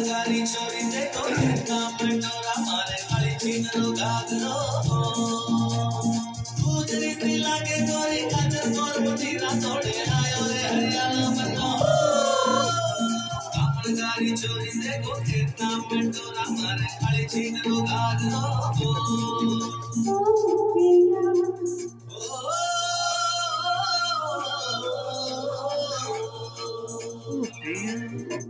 Cari cari te contenta, apretó गाड़ी चोरी से को कितना पेटोरा मारे खड़ी चीन को गाज दो Oh, dear.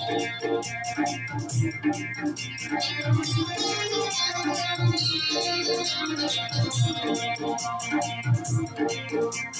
Thank you.